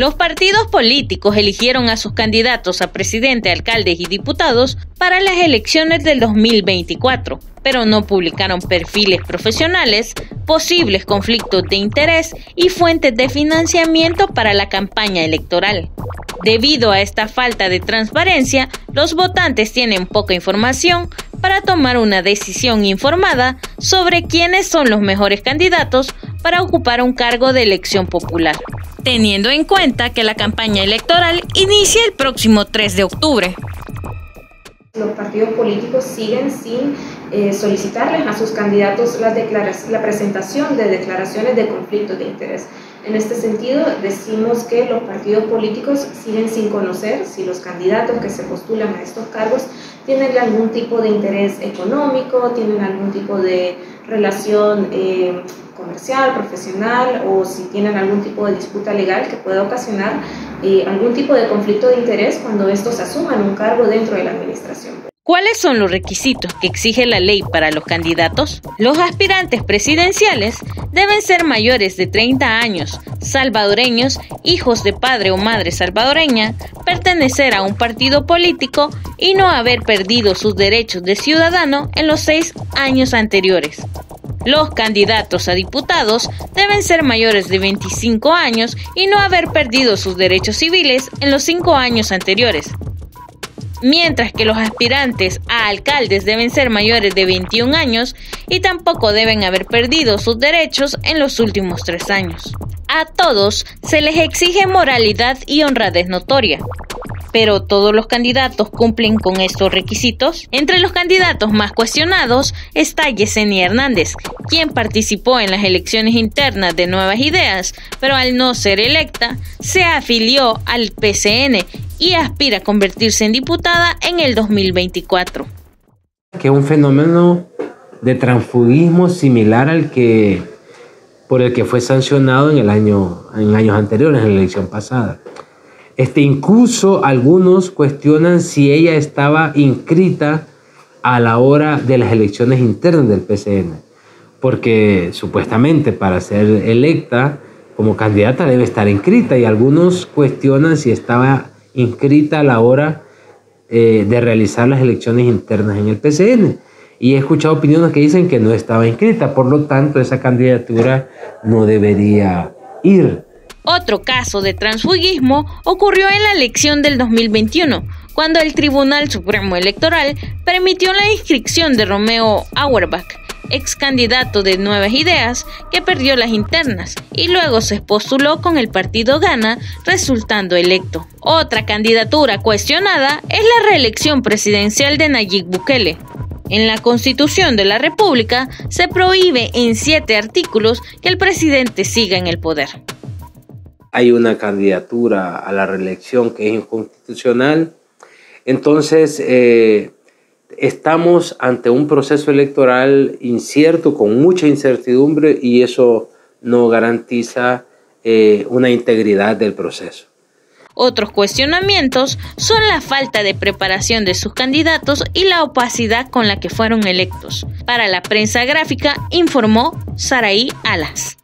Los partidos políticos eligieron a sus candidatos a presidente, alcaldes y diputados para las elecciones del 2024, pero no publicaron perfiles profesionales, posibles conflictos de interés y fuentes de financiamiento para la campaña electoral. Debido a esta falta de transparencia, los votantes tienen poca información para tomar una decisión informada sobre quiénes son los mejores candidatos para ocupar un cargo de elección popular, teniendo en cuenta que la campaña electoral inicia el próximo 3 de octubre. Los partidos políticos siguen sin eh, solicitarles a sus candidatos la, presentación de declaraciones de conflicto de interés. En este sentido, decimos que los partidos políticos siguen sin conocer si los candidatos que se postulan a estos cargos tienen algún tipo de interés económico, tienen algún tipo de relación eh, comercial, profesional o si tienen algún tipo de disputa legal que pueda ocasionar eh, algún tipo de conflicto de interés cuando estos asuman un cargo dentro de la administración. ¿Cuáles son los requisitos que exige la ley para los candidatos? Los aspirantes presidenciales deben ser mayores de 30 años, salvadoreños, hijos de padre o madre salvadoreña, pertenecer a un partido político y no haber perdido sus derechos de ciudadano en los seis años anteriores. Los candidatos a diputados deben ser mayores de 25 años y no haber perdido sus derechos civiles en los cinco años anteriores mientras que los aspirantes a alcaldes deben ser mayores de 21 años y tampoco deben haber perdido sus derechos en los últimos tres años. A todos se les exige moralidad y honradez notoria. Pero todos los candidatos cumplen con estos requisitos. Entre los candidatos más cuestionados está Yesenia Hernández, quien participó en las elecciones internas de Nuevas Ideas, pero al no ser electa, se afilió al PCN y aspira a convertirse en diputada en el 2024. Que es un fenómeno de transfugismo similar al que por el que fue sancionado en el año en años anteriores en la elección pasada. Este incluso algunos cuestionan si ella estaba inscrita a la hora de las elecciones internas del PCN, porque supuestamente para ser electa como candidata debe estar inscrita y algunos cuestionan si estaba inscrita a la hora eh, de realizar las elecciones internas en el PCN. Y he escuchado opiniones que dicen que no estaba inscrita, por lo tanto esa candidatura no debería ir. Otro caso de transfugismo ocurrió en la elección del 2021, cuando el Tribunal Supremo Electoral permitió la inscripción de Romeo Auerbach, ex candidato de Nuevas Ideas, que perdió las internas y luego se postuló con el partido Gana, resultando electo. Otra candidatura cuestionada es la reelección presidencial de Nayib Bukele. En la Constitución de la República se prohíbe en siete artículos que el presidente siga en el poder. Hay una candidatura a la reelección que es inconstitucional. Entonces, eh, estamos ante un proceso electoral incierto, con mucha incertidumbre, y eso no garantiza eh, una integridad del proceso. Otros cuestionamientos son la falta de preparación de sus candidatos y la opacidad con la que fueron electos. Para la prensa gráfica informó Saraí Alas.